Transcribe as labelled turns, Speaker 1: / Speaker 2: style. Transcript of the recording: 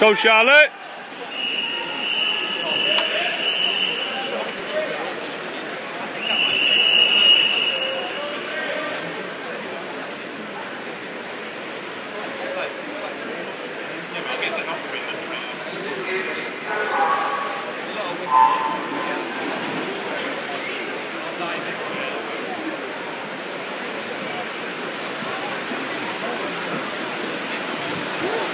Speaker 1: Go Charlotte!